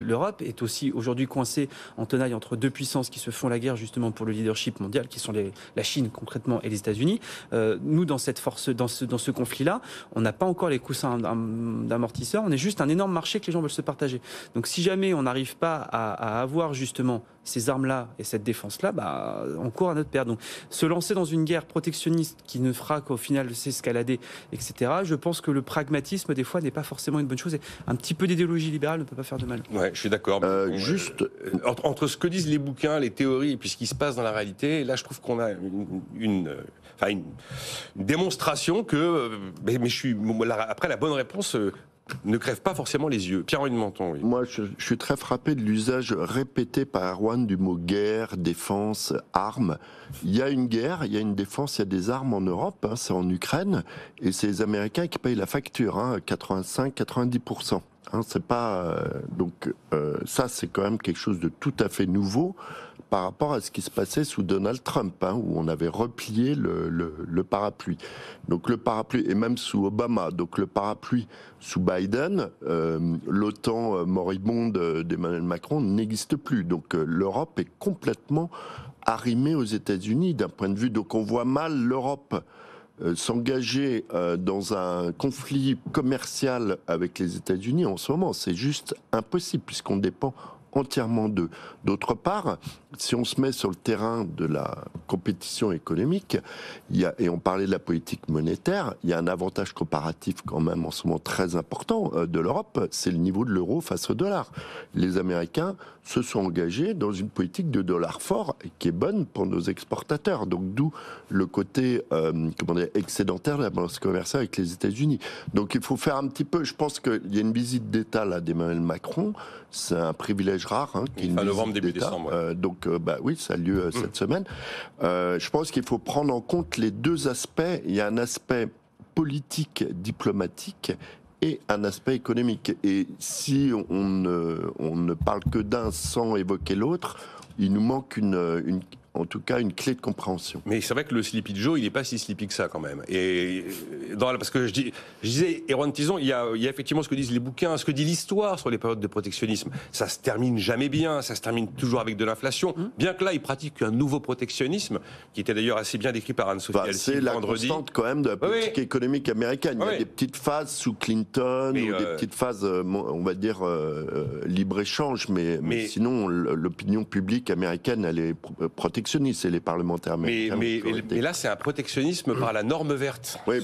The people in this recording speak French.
L'Europe est aussi aujourd'hui coincée en tenaille entre deux puissances qui se font la guerre justement pour le leadership mondial, qui sont la Chine concrètement et les États-Unis. Euh, nous, dans cette force, dans ce, conflit-là, on n'a pas encore les coussins d'amortisseurs. On est juste un énorme marché que les gens veulent se partager. Donc, si jamais on n'arrive pas à avoir justement ces armes-là et cette défense-là, bah, on court à notre perte. Donc, se lancer dans une guerre protectionniste qui ne fera qu'au final s'escalader, etc. Je pense que le pragmatisme, des fois, n'est pas forcément une bonne chose. Et un petit peu d'idéologie libérale ne peut pas faire de mal. Ouais, je suis d'accord. Euh, juste euh, entre, entre, ce que disent les bouquins, les théories, et puis ce qui se passe dans la réalité, là, je trouve qu'on a une, une, enfin une, une démonstration que. Mais, mais je suis après la bonne réponse ne crève pas forcément les yeux. Pierre-Henri Menton, oui. Moi, je, suis très frappé de l'usage répété par Erwan du mot guerre, défense, armes. Il y a une guerre, il y a une défense, il y a des armes en Europe, hein, c'est en Ukraine, et c'est les Américains qui payent la facture, hein, 85-90%. Hein, c'est pas euh, donc euh, ça, c'est quand même quelque chose de tout à fait nouveau par rapport à ce qui se passait sous Donald Trump, hein, où on avait replié le, parapluie. Donc le parapluie, et même sous Obama, donc le parapluie sous Biden, euh, l'OTAN moribonde d'Emmanuel Macron n'existe plus. Donc euh, l'Europe est complètement arrimée aux États-Unis d'un point de vue. Donc on voit mal l'Europe euh, s'engager euh, dans un conflit commercial avec les États-Unis en ce moment. C'est juste impossible puisqu'on dépend entièrement d'eux. D'autre part, si on se met sur le terrain de la compétition économique, et on parlait de la politique monétaire, il y a un avantage comparatif quand même en ce moment très important euh, de l'Europe, c'est le niveau de l'euro face au dollar. Les Américains se sont engagés dans une politique de dollar fort qui est bonne pour nos exportateurs. Donc d'où le côté euh, comment dire, excédentaire de la balance commerciale avec les États-Unis. Donc il faut faire un petit peu, je pense qu'il y a une visite d'État là d'Emmanuel Macron, c'est un privilège rare. Hein, fin novembre, début décembre. Euh, donc, euh, bah oui, ça a lieu euh, cette mmh. semaine. Je pense qu'il faut prendre en compte les deux aspects. Il y a un aspect politique, diplomatique et un aspect économique. Et si on ne, on ne parle que d'un sans évoquer l'autre, il nous manque une, une, en tout cas une clé de compréhension. Mais c'est vrai que le Sleepy Joe, il n'est pas si sleepy que ça quand même. Et dans, parce que je, dis, je disais, Erwan Tison, il y, a, il y a effectivement ce que disent les bouquins, ce que dit l'histoire sur les périodes de protectionnisme. Ça se termine jamais bien, ça se termine toujours avec de l'inflation. Mmh. Bien que là, il pratique un nouveau protectionnisme, qui était d'ailleurs assez bien décrit par Anne-Sophie bah, C'est la constante quand même de la politique oui. économique américaine. Il y a oui. des petites phases sous Clinton, mais ou euh... des petites phases, euh, on va dire, euh, libre-échange, mais, mais, mais, sinon, l'opinion publique américaine, elle est protectionniste, et les parlementaires américains. Mais, mais, mais là, c'est un protectionnisme par la norme verte. Oui.